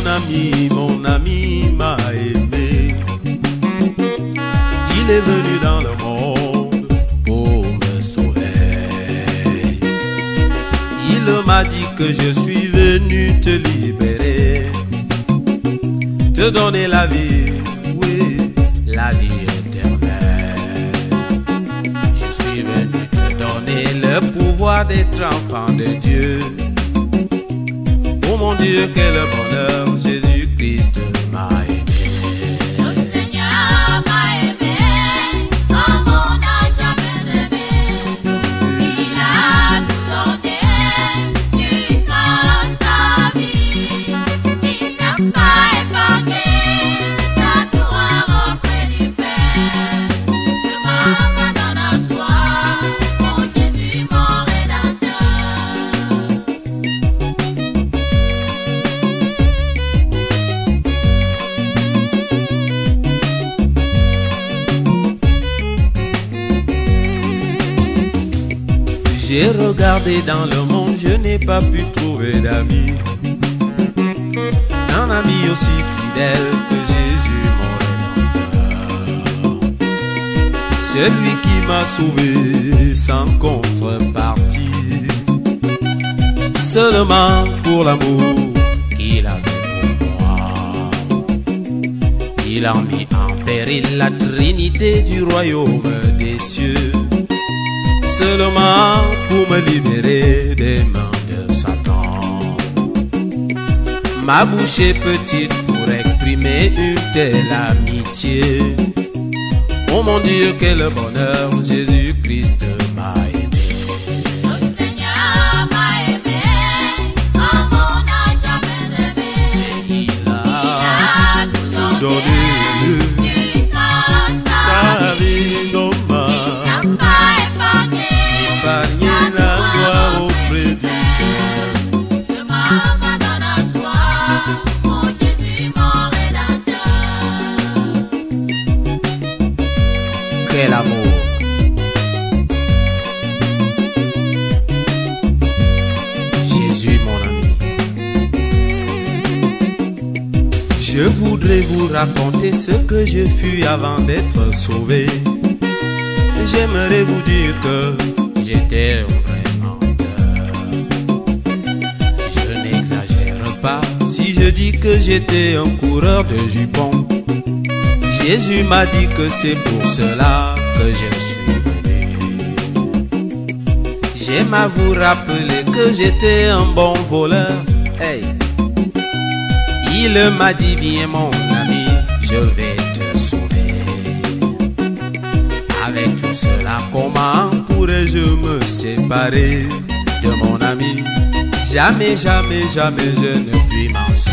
Mon ami, mon ami m'a aimé. Il est venu dans le monde pour me sauver. Il m'a dit que je suis venu te libérer, te donner la vie, oui, la vie éternelle. Je suis venu te donner le pouvoir d'être enfant de Dieu. Mon Dieu, quel bonheur, J'ai regardé dans le monde, je n'ai pas pu trouver d'amis. Un ami aussi fidèle que Jésus, mon rédempteur. Celui qui m'a sauvé sans contrepartie. Seulement pour l'amour qu'il avait pour moi. Il a mis en péril la trinité du royaume des cieux seulement pour me libérer des mains de Satan. Ma bouche est petite pour exprimer une telle amitié. Oh mon Dieu, quel bonheur, Jésus-Christ m'a aimé. Le Je voudrais vous raconter ce que je fus avant d'être sauvé J'aimerais vous dire que j'étais un vrai menteur Je n'exagère pas si je dis que j'étais un coureur de jupons Jésus m'a dit que c'est pour cela que je suis venu. J'aime à vous rappeler que j'étais un bon voleur. Hey. Il m'a dit bien mon ami, je vais te sauver. Avec tout cela, comment pourrais-je me séparer de mon ami? Jamais, jamais, jamais je ne puis m'en séparer.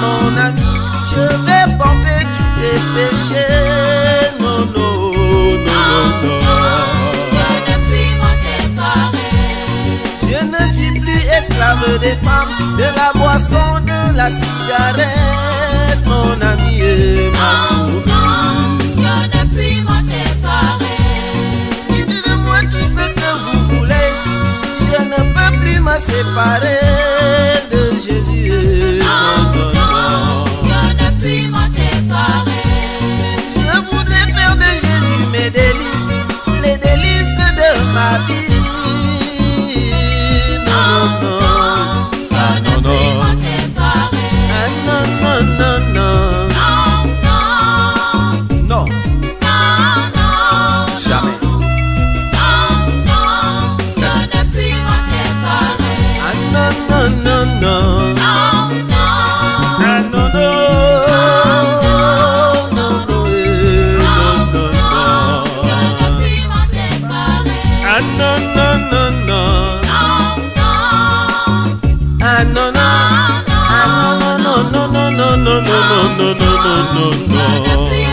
Mon ami, je vais porter tous tes péchés. Des femmes, de la boisson, de la cigarette. Mon ami est ma Non, souris. je ne puis m'en séparer. Dites-moi tout ce que vous voulez. Je ne peux plus me séparer de Jésus. Ah non, non, non, non. Non, non, Ah non, non. Ah non, non, non, non, non, non, non, non, non, non, non, non, non,